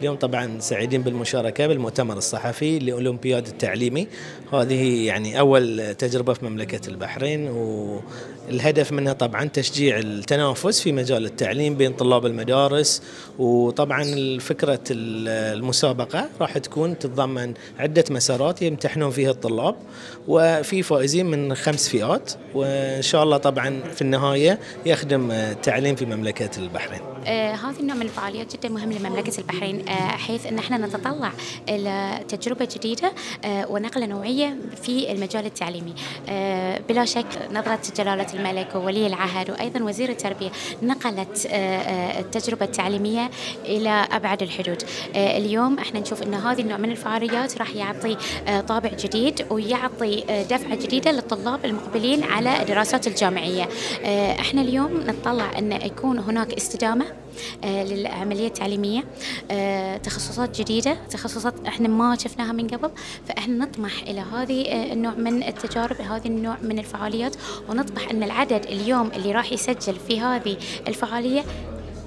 اليوم طبعا سعيدين بالمشاركة بالمؤتمر الصحفي لأولمبياد التعليمي. هذه يعني أول تجربة في مملكة البحرين والهدف منها طبعا تشجيع التنافس في مجال التعليم بين طلاب المدارس. وطبعا فكرة المسابقة راح تكون تتضمن عدة مسارات يمتحنون فيها الطلاب وفي فائزين من خمس فئات. وإن شاء الله طبعا في النهاية يخدم التعليم في مملكة البحرين. آه هذه النوع من الفعاليات جدا مهم لمملكة البحرين آه حيث أن إحنا نتطلع إلى تجربة جديدة آه ونقلة نوعية في المجال التعليمي. آه بلا شك نظرة جلالة الملك وولي العهد وأيضا وزير التربية نقلت آه التجربة التعليمية إلى أبعد الحدود. آه اليوم إحنا نشوف أن هذه النوع من الفعاليات راح يعطي آه طابع جديد ويعطي آه دفعة جديدة للطلاب المقبلين على الدراسات الجامعية. آه إحنا اليوم نتطلع أن يكون هناك استدامة للعملية التعليمية. تخصصات جديدة تخصصات إحنا ما شفناها من قبل فإحنا نطمح إلى هذه النوع من التجارب هذه النوع من الفعاليات ونطمح إن العدد اليوم اللي راح يسجل في هذه الفعالية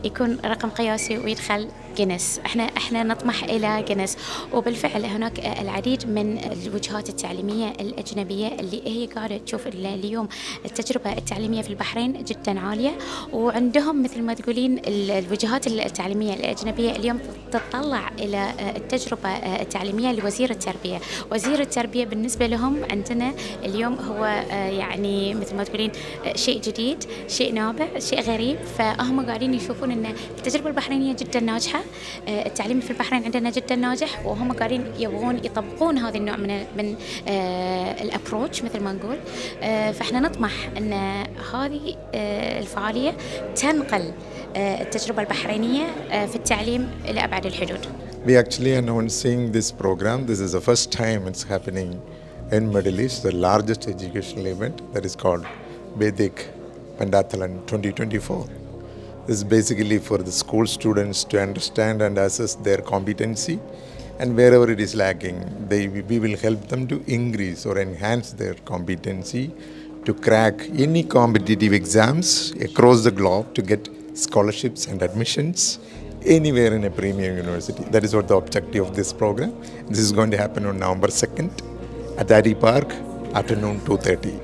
يكون رقم قياسي ويدخل جنس إحنا إحنا نطمح إلى جنس وبالفعل هناك العديد من الوجهات التعليمية الأجنبية اللي هي قاعدة تشوف اليوم التجربة التعليمية في البحرين جدا عالية. وعندهم مثل ما تقولين الوجهات التعليمية الأجنبية اليوم تتطلع إلى التجربة التعليمية لوزير التربية. وزير التربية بالنسبة لهم عندنا اليوم هو يعني مثل ما تقولين شيء جديد شيء نابع شيء غريب. فهم قاعدين يشوفون إن التجربة البحرينية جدا ناجحة التعليم في البحرين عندنا جدا ناجح وهم قاعدين يبغون يطبقون هذا النوع من من الابروتش مثل ما نقول فإحنا نطمح إن هذه الفعالية تنقل التجربة البحرينية في التعليم إلى أبعد الحدود. We actually announcing this program. This is the first time it's happening in Middle East, the largest educational event that is called Vedic Pendathlon 2024. This is basically for the school students to understand and assess their competency and wherever it is lacking, they, we will help them to increase or enhance their competency to crack any competitive exams across the globe to get scholarships and admissions anywhere in a premium university. That is what the objective of this program. This is going to happen on November 2nd at Addy Park, afternoon 2.30.